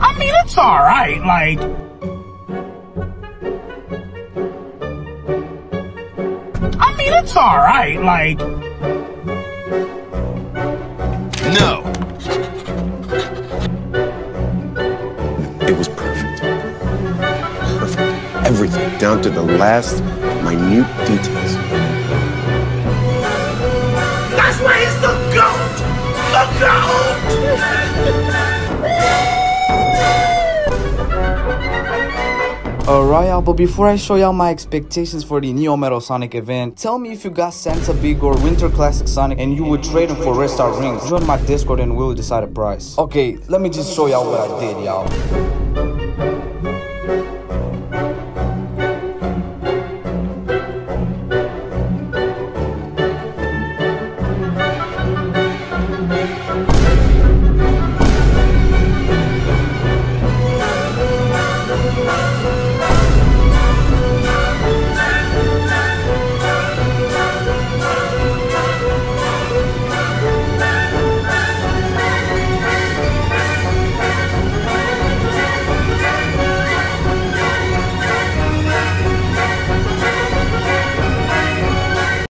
I mean, it's alright, like. I mean, it's alright, like. No. It was perfect. Perfect. Everything, down to the last minute details. Alright y'all, but before I show y'all my expectations for the Neo Metal Sonic event, tell me if you got Santa Big or Winter Classic Sonic and you would trade them for Restart Rings. Join my Discord and we'll decide a price. Okay, let me just show y'all what I did, y'all.